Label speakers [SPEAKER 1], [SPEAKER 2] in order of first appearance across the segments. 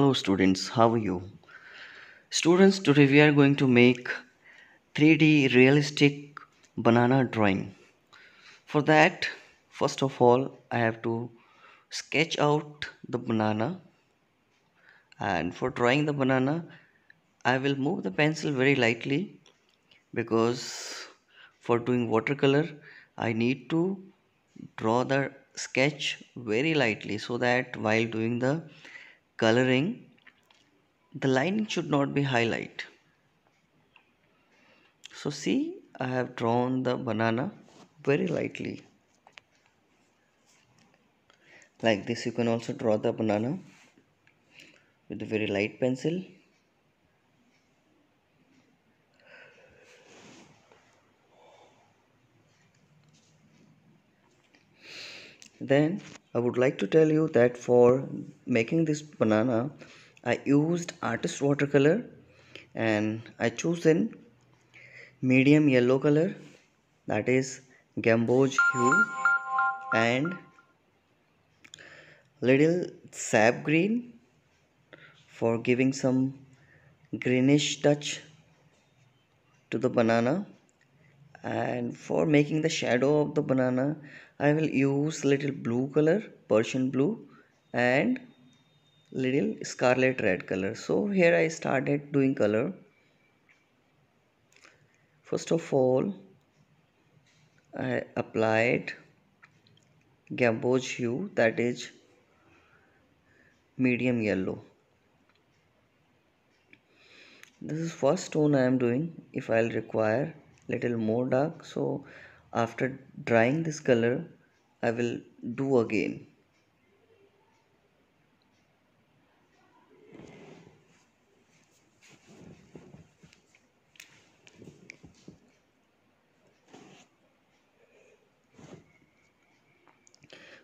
[SPEAKER 1] Hello students, how are you? Students, today we are going to make 3D realistic banana drawing. For that, first of all, I have to sketch out the banana and for drawing the banana, I will move the pencil very lightly because for doing watercolor, I need to draw the sketch very lightly so that while doing the coloring the lining should not be highlight. So see I have drawn the banana very lightly. Like this you can also draw the banana with a very light pencil then I would like to tell you that for making this banana I used artist watercolor and I chosen medium yellow color that is gamboge hue and little sap green for giving some greenish touch to the banana. And for making the shadow of the banana I will use little blue color Persian blue and little scarlet red color. So here I started doing color. First of all I applied gamboge hue that is medium yellow. This is first tone I am doing. If I'll require little more dark so after drying this color I will do again.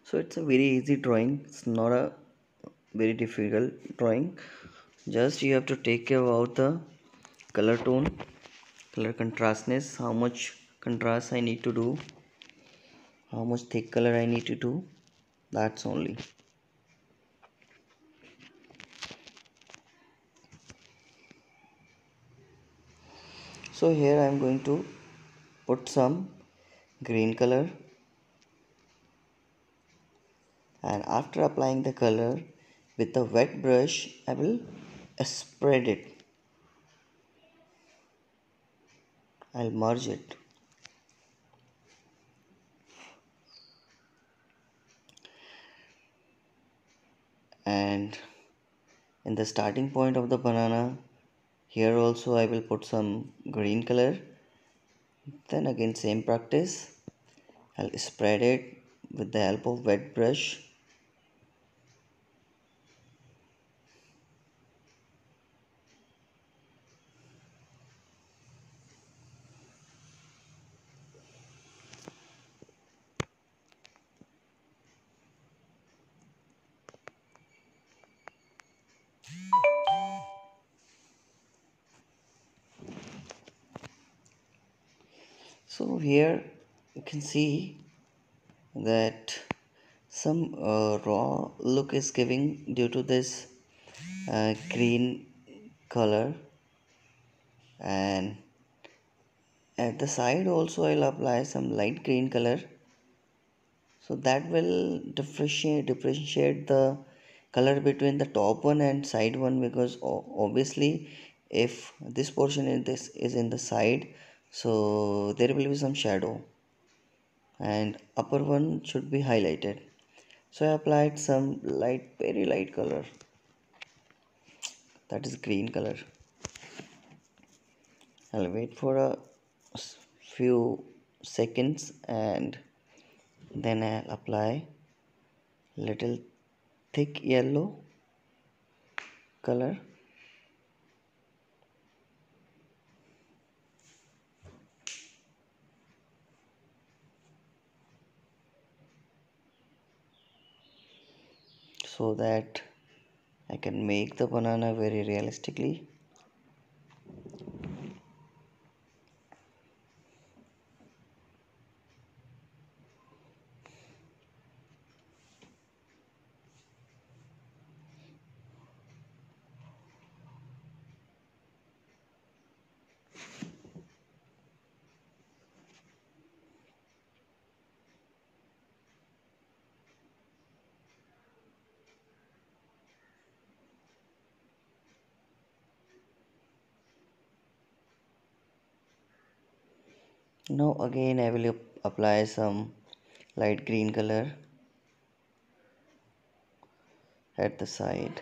[SPEAKER 1] So it's a very easy drawing. It's not a very difficult drawing. Just you have to take care about the color tone color contrastness how much contrast I need to do. How much thick color I need to do? That's only. So here I am going to put some green color. And after applying the color with the wet brush I will spread it. I'll merge it and in the starting point of the banana here also I will put some green color. Then again same practice. I'll spread it with the help of wet brush so here you can see that some uh, raw look is giving due to this uh, green color. And at the side also I'll apply some light green color. So that will differentiate differentiate the color between the top one and side one because obviously if this portion in this is in the side so there will be some shadow. And upper one should be highlighted. So I applied some light very light color. That is green color. I'll wait for a few seconds and then I'll apply little thick yellow color so that I can make the banana very realistically now again I will apply some light green color at the side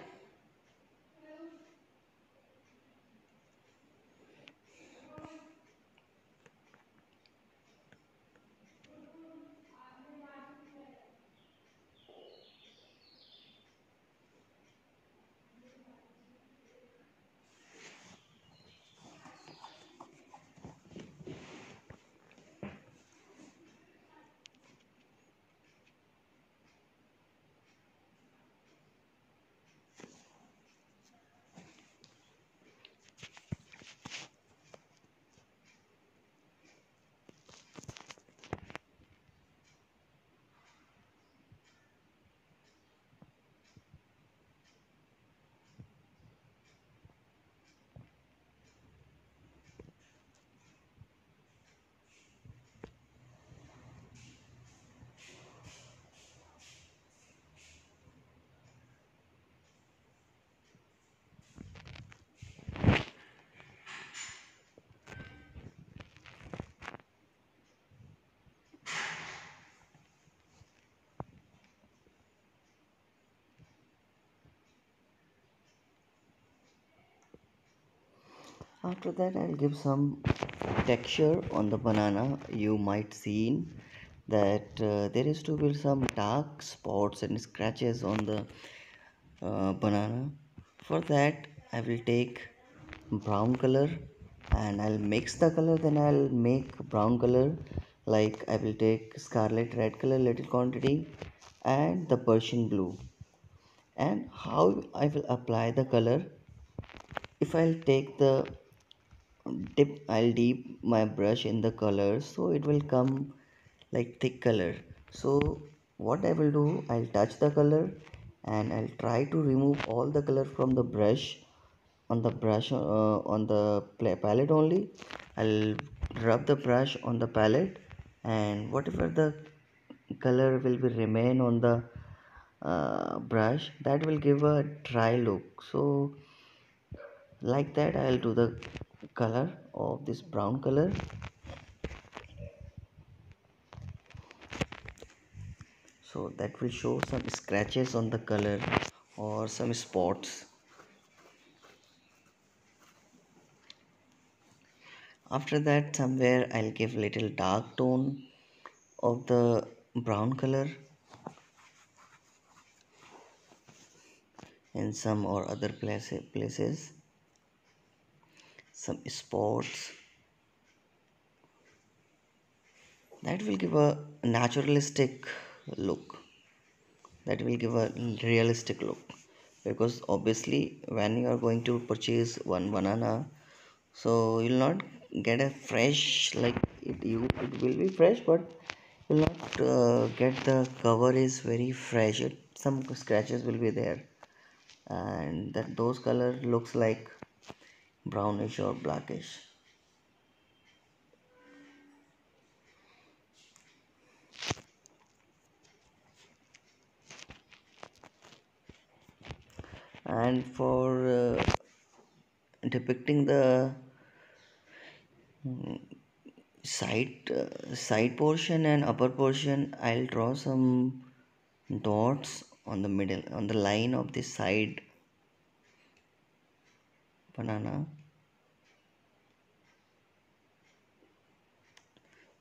[SPEAKER 1] after that I'll give some texture on the banana. You might see that uh, there is to be some dark spots and scratches on the uh, banana. For that I will take brown color and I'll mix the color. Then I'll make brown color. Like I will take scarlet red color little quantity and the Persian blue. And how I will apply the color? If I'll take the dip I'll dip my brush in the color so it will come like thick color. So what I will do I'll touch the color and I'll try to remove all the color from the brush on the brush uh, on the palette only. I'll rub the brush on the palette and whatever the color will be remain on the uh, brush that will give a dry look. So like that I'll do the color of this brown color. So that will show some scratches on the color or some spots. After that somewhere I'll give little dark tone of the brown color in some or other places places some spots that will give a naturalistic look. That will give a realistic look. Because obviously when you are going to purchase one banana so you'll not get a fresh like it you it will be fresh but you'll not uh, get the cover is very fresh. It, some scratches will be there. And that those color looks like brownish or blackish. And for uh, depicting the mm, side uh, side portion and upper portion I'll draw some dots on the middle on the line of the side banana.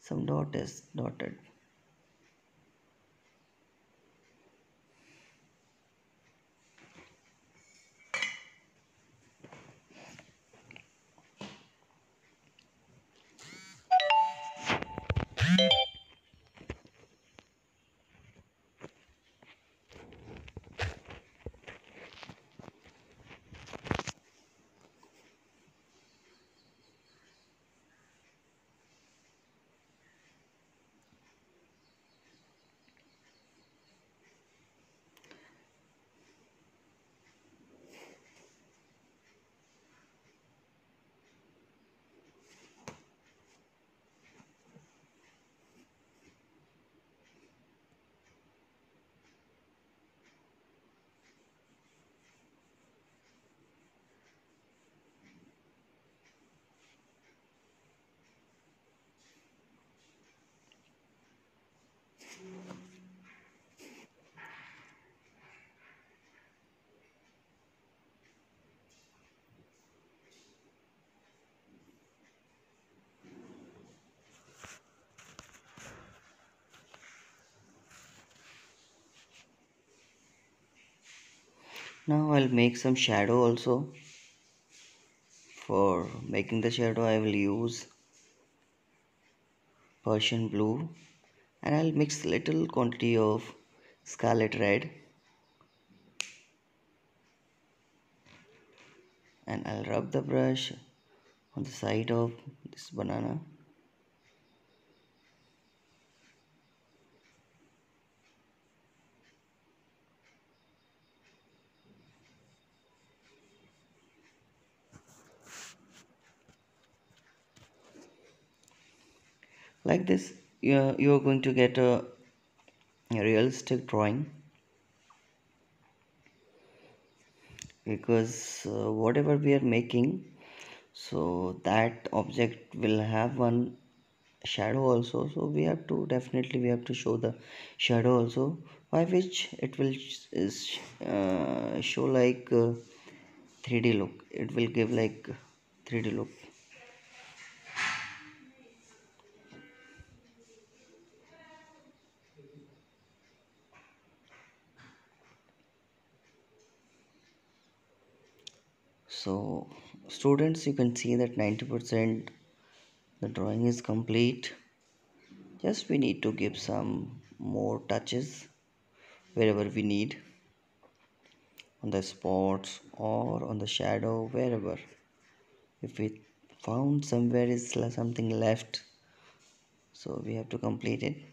[SPEAKER 1] Some dot is dotted now I'll make some shadow also. For making the shadow I will use Persian blue. And I'll mix little quantity of scarlet red. And I'll rub the brush on the side of this banana like this you're, you're going to get a, a realistic drawing. Because uh, whatever we are making so that object will have one shadow also. So we have to definitely we have to show the shadow also by which it will is uh, show like uh, 3d look. It will give like 3d look students you can see that 90% the drawing is complete. Just we need to give some more touches wherever we need. On the spots or on the shadow wherever. If we found somewhere is something left so we have to complete it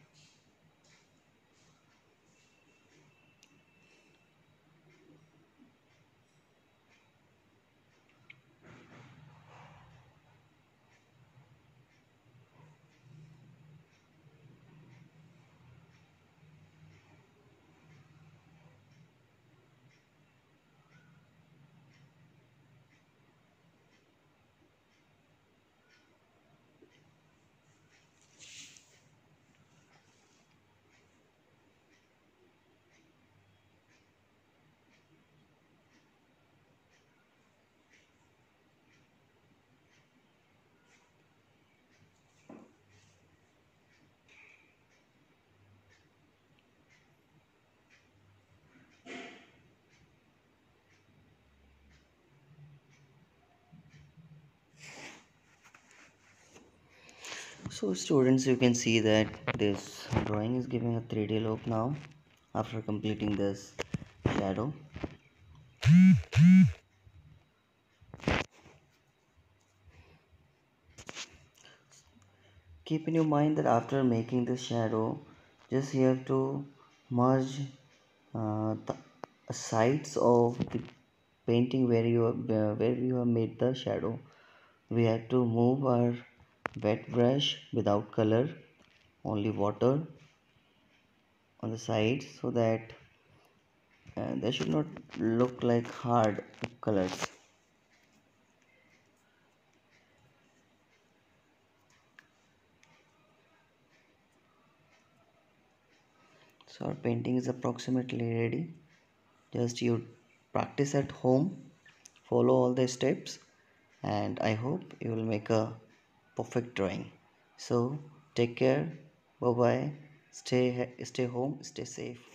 [SPEAKER 1] so students you can see that this drawing is giving a 3d look now after completing this shadow. Keep in your mind that after making this shadow just you have to merge uh, the sides of the painting where you where you have made the shadow. We have to move our wet brush without color only water on the side so that uh, they should not look like hard colors. So our painting is approximately ready. Just you practice at home follow all the steps and i hope you will make a perfect drawing. So take care. Bye bye stay stay home stay safe